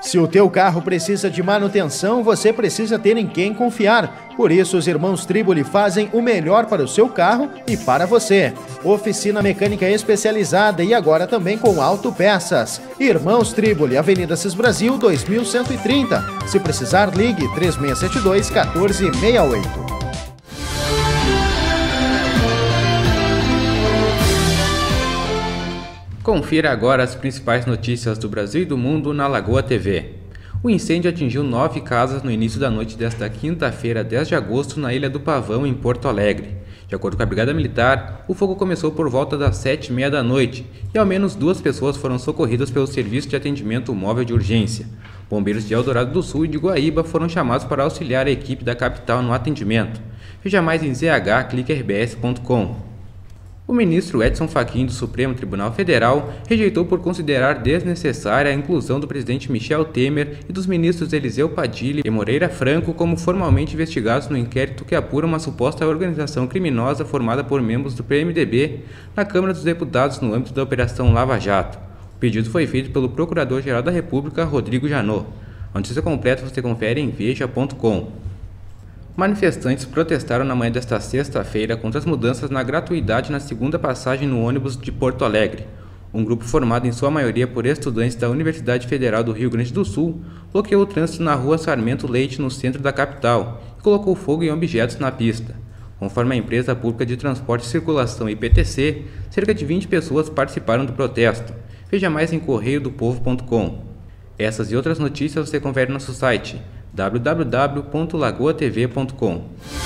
Se o teu carro precisa de manutenção, você precisa ter em quem confiar. Por isso, os irmãos Triboli fazem o melhor para o seu carro e para você. Oficina mecânica especializada e agora também com autopeças. Irmãos Triboli, Avenida Cis Brasil 2130. Se precisar, ligue 3672 1468. Confira agora as principais notícias do Brasil e do mundo na Lagoa TV. O incêndio atingiu nove casas no início da noite desta quinta-feira, 10 de agosto, na Ilha do Pavão, em Porto Alegre. De acordo com a Brigada Militar, o fogo começou por volta das sete e meia da noite e ao menos duas pessoas foram socorridas pelo Serviço de Atendimento Móvel de Urgência. Bombeiros de Eldorado do Sul e de Guaíba foram chamados para auxiliar a equipe da capital no atendimento. Veja mais em zhclickrbs.com. O ministro Edson Fachin do Supremo Tribunal Federal rejeitou por considerar desnecessária a inclusão do presidente Michel Temer e dos ministros Eliseu Padilha e Moreira Franco como formalmente investigados no inquérito que apura uma suposta organização criminosa formada por membros do PMDB na Câmara dos Deputados no âmbito da Operação Lava Jato. O pedido foi feito pelo Procurador-Geral da República, Rodrigo Janot. A notícia completa você confere em veja.com. Manifestantes protestaram na manhã desta sexta-feira contra as mudanças na gratuidade na segunda passagem no ônibus de Porto Alegre. Um grupo formado em sua maioria por estudantes da Universidade Federal do Rio Grande do Sul bloqueou o trânsito na rua Sarmento Leite, no centro da capital, e colocou fogo em objetos na pista. Conforme a empresa pública de transporte e circulação IPTC, cerca de 20 pessoas participaram do protesto. Veja mais em correiodopovo.com. Essas e outras notícias você confere no nosso site www.lagoatv.com.